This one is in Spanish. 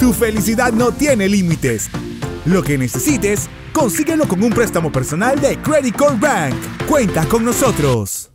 Tu felicidad no tiene límites. Lo que necesites, consíguelo con un préstamo personal de Credit Core Bank. Cuenta con nosotros.